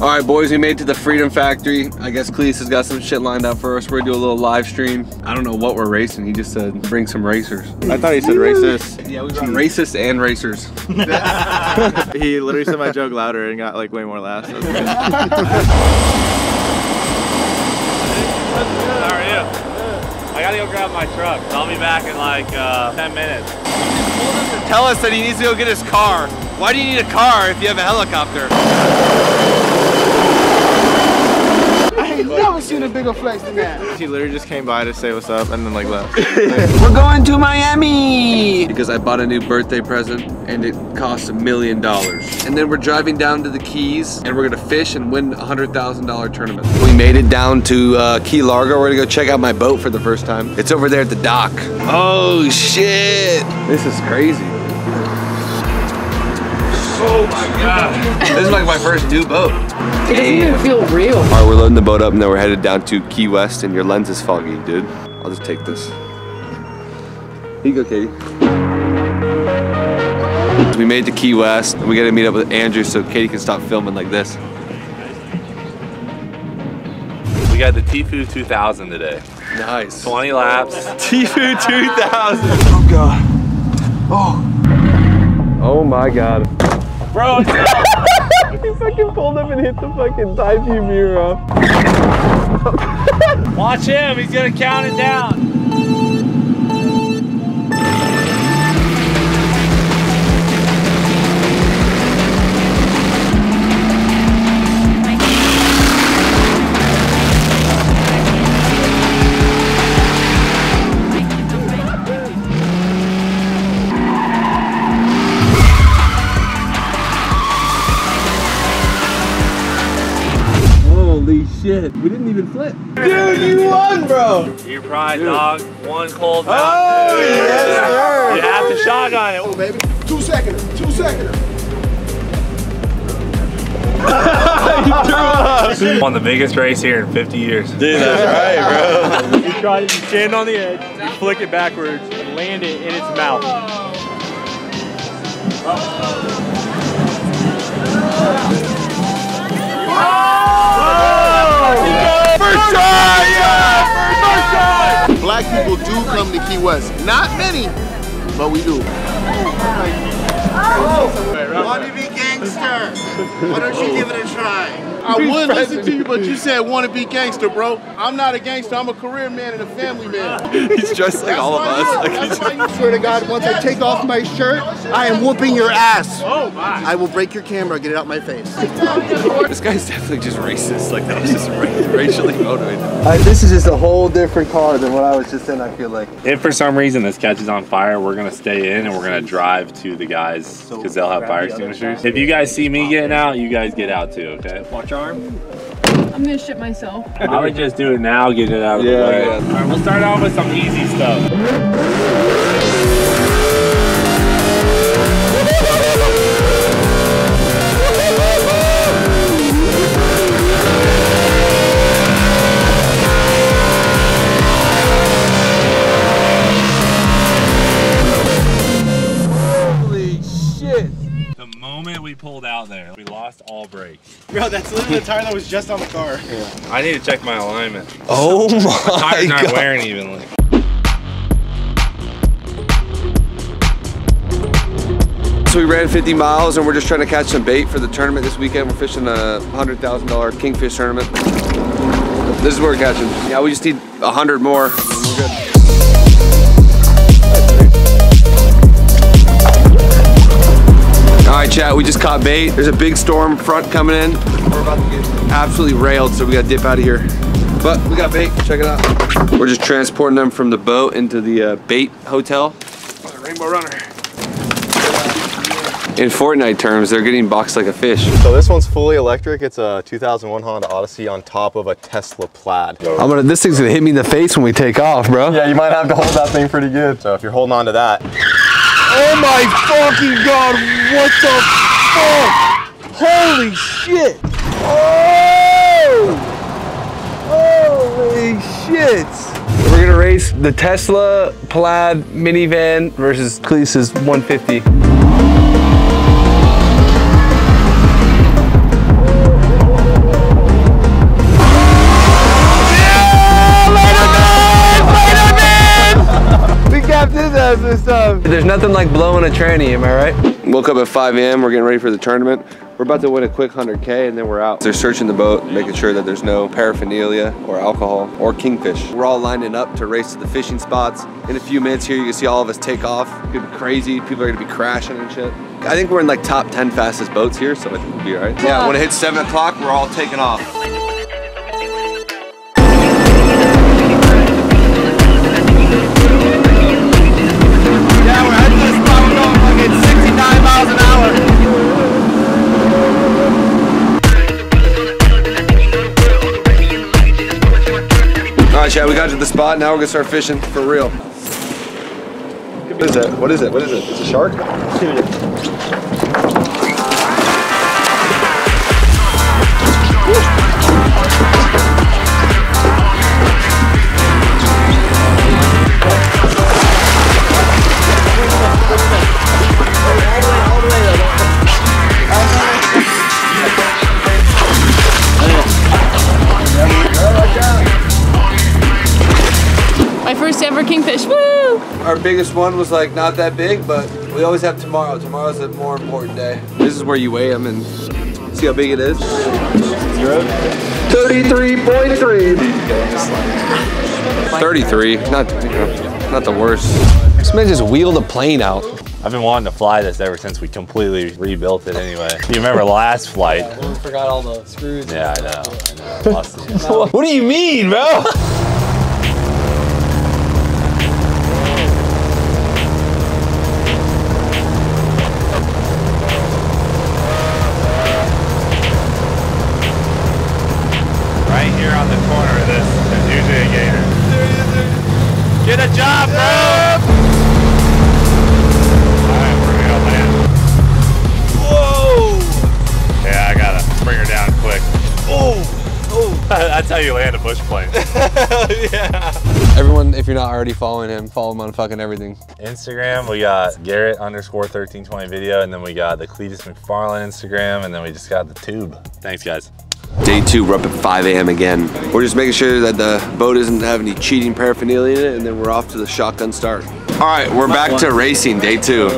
All right, boys, we made it to the Freedom Factory. I guess Cleese has got some shit lined up for us. We're gonna do a little live stream. I don't know what we're racing. He just said bring some racers. I thought he said racist. Yeah, we got racist and racers. he literally said my joke louder and got like way more laughs. How are you? I gotta go grab my truck. I'll be back in like uh, 10 minutes. Tell us that he needs to go get his car. Why do you need a car if you have a helicopter? I ain't never seen a bigger flex than that. he literally just came by to say what's up and then like left. We're going to Miami. Because I bought a new birthday present and it cost a million dollars. And then we're driving down to the Keys and we're gonna fish and win a hundred thousand dollar tournament. We made it down to uh, Key Largo. We're gonna go check out my boat for the first time. It's over there at the dock. Oh shit! This is crazy. Oh my god! this is like my first new boat. It doesn't even feel real. All right, we're loading the boat up and then we're headed down to Key West and your lens is foggy, dude. I'll just take this. Here you go, Katie. We made it to Key West and we gotta meet up with Andrew so Katie can stop filming like this. We got the Tfue 2000 today. Nice. 20 laps. Tfue 2000. Oh God. Oh. Oh my god. Bro, he fucking pulled up and hit the fucking view mirror off. watch him. He's gonna count it down. We didn't even flip. Dude, you won, bro. Your pride, dog. One cold Mountain Dew. Oh, yes, You have to shotgun it. Oh, baby. Two seconds. Two seconds. Won the biggest race here in 50 years. Dude, that's right, bro. You try it, you stand on the edge, you flick it backwards, and land it in its mouth. Oh! First try, yeah! First try! Black people do come to Key West. Not many, but we do. Wanna be gangster? Why don't you give it a try? I would listen to you, but you said want to be gangster, bro. I'm not a gangster. I'm a career man and a family man. He's dressed like all of us. you- Like that's he's why you Swear to God, once I take off my shirt, I am whooping your ass. Oh my. I will break your camera. Get it out my face. This guy's definitely just racist. Like that was just ra- racially motivated. Uh, this is just a whole different car than what I was just in. I feel like. If for some reason this catches on fire, we're gonna stay in and we're gonna drive to the guys because they'll have fire extinguishers. If you guys see me getting out, you guys get out too, okay? Watch arm. I'm gonna shit myself. I would just do it now, get it out of Yeah, the way. yeah. All right, we'll start off with some easy stuff. Bro, that's literally the tire that was just on the car. I need to check my alignment. Oh my god, Tires aren't god. wearing evenly. So we ran 50 miles and we're just trying to catch some bait for the tournament this weekend. We're fishing a $100,000 kingfish tournament. This is what we're catching. Yeah, we just need 100 more. We're good. All right, chat, we just caught bait. There's a big storm front coming in. We're about to get absolutely railed, so we gotta dip out of here. But we got bait, check it out. We're just transporting them from the boat into the uh, bait hotel. Rainbow Runner. In Fortnite terms, they're getting boxed like a fish. So this one's fully electric. It's a 2001 Honda Odyssey on top of a Tesla Plaid. I'm gonna. This thing's gonna hit me in the face when we take off, bro. Yeah, you might have to hold that thing pretty good. So if you're holding on to that, Oh my fucking God! What the fuck? Holy shit! Oh! Holy shit! We're gonna race the Tesla Plaid minivan versus Cleese's 150. There's nothing like blowing a tranny, am I right? Woke up at 5 a.m. We're getting ready for the tournament. We're about to win a quick 100K and then we're out. They're searching the boat, making sure that there's no paraphernalia or alcohol or kingfish. We're all lining up to race to the fishing spots. In a few minutes here, you can see all of us take off. It's gonna be crazy. People are gonna be crashing and shit. I think we're in like top 10 fastest boats here, so I think we'll be all right. Yeah, when it hits seven o'clock, we're all taking off. Chad, we got to the spot. Now we're gonna start fishing for real. What is that? What is it? What is it? It's a shark? Our biggest one was like not that big, but we always have tomorrow. Tomorrow's a more important day. This is where you weigh them and see how big it is. 33.3. 33, not, not the worst. This man just wheeled a plane out. I've been wanting to fly this ever since we completely rebuilt it anyway. You remember last flight? We Forgot all the screws. Yeah, I know. I know. What do you mean, bro? Is usually a gator. Get a job, bro! Alright, we're gonna land. Whoa! Yeah, I gotta bring her down quick. Oh! Oh! That's how you land a bush plane. Yeah. Everyone, if you're not already following him, follow him on fucking everything. Instagram, we got Garrett underscore 1320 video, and then we got the Cleetus McFarland Instagram, and then we just got the tube. Thanks, guys. Day two, we're up at 5 a.m. again. We're just making sure that the boat doesn't have any cheating paraphernalia in it, and then we're off to the shotgun start. All right, we're back to racing, day two.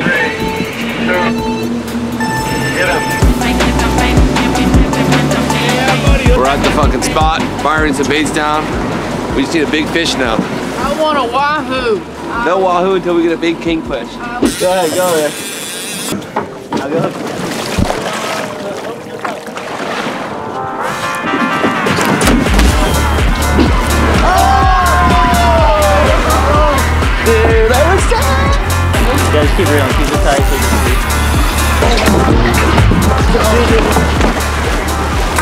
We're at the fucking spot, firing some baits down. We just need a big fish now. I want a wahoo. No wahoo until we get a big kingfish. Go ahead, go there. Guys, keep it keep it tight. so you can.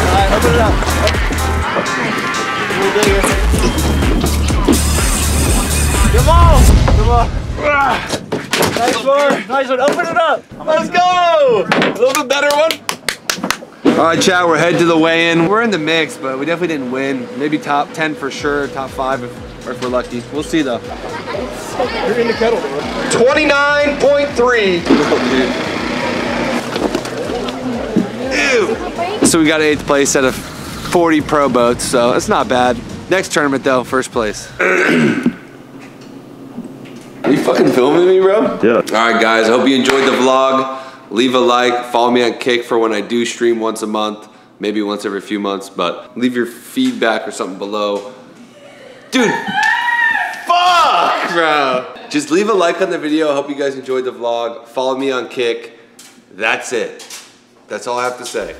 Alright, open it up. Little bigger. Come on! Come on! Nice one! Nice one! Open it up! Let's go! A little bit better one. All right, chat, we're headed to the weigh-in. We're in the mix, but we definitely didn't win. Maybe top 10 for sure, top five if, or if we're lucky. We'll see though. You're in the kettle, bro. 29.3. Ew. So we got eighth place out of 40 pro boats, so it's not bad. Next tournament though, first place. Are you fucking filming me, bro? Yeah. All right, guys. I hope you enjoyed the vlog. Leave a like. Follow me on Kick for when I do stream once a month, maybe once every few months. But leave your feedback or something below. Dude, fuck, bro. Just leave a like on the video. I hope you guys enjoyed the vlog. Follow me on Kick. That's it. That's all I have to say.